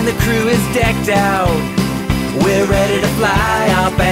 and the crew is decked out. We're ready to fly up and